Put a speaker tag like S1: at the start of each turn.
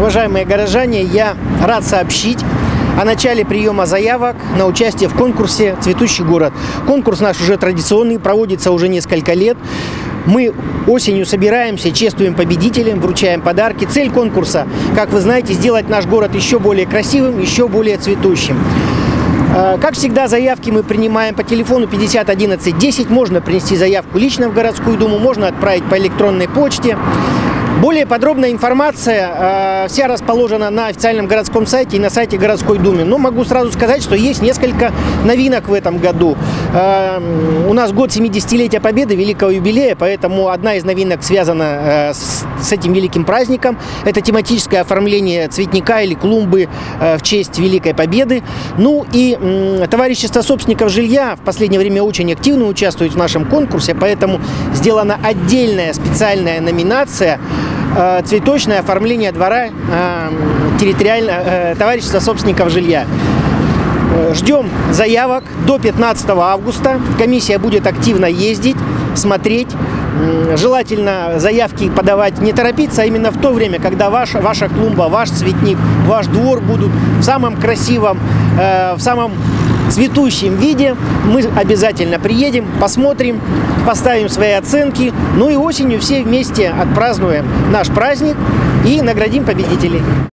S1: Уважаемые горожане, я рад сообщить о начале приема заявок на участие в конкурсе «Цветущий город». Конкурс наш уже традиционный, проводится уже несколько лет. Мы осенью собираемся, чествуем победителей, вручаем подарки. Цель конкурса, как вы знаете, сделать наш город еще более красивым, еще более цветущим. Э, Как всегда, заявки мы принимаем по телефону 50 11 10. Можно принести заявку лично в городскую думу, можно отправить по электронной почте. Более подробная информация э, вся расположена на официальном городском сайте и на сайте городской думы. Но могу сразу сказать, что есть несколько новинок в этом году. Э, у нас год 70-летия Победы, великого юбилея, поэтому одна из новинок связана э, с, с этим великим праздником. Это тематическое оформление цветника или клумбы э, в честь Великой Победы. Ну и м, товарищество собственников жилья в последнее время очень активно участвует в нашем конкурсе, поэтому сделана отдельная специальная номинация э, цветочное оформление двора э, территориально э, товарищества собственников жилья. Э, Ждем заявок до 15 августа. Комиссия будет активно ездить, смотреть. Желательно заявки подавать не торопиться, а именно в то время, когда ваша, ваша клумба, ваш цветник, ваш двор будут в самом красивом, э, в самом цветущем виде. Мы обязательно приедем, посмотрим, поставим свои оценки. Ну и осенью все вместе отпразднуем наш праздник и наградим победителей.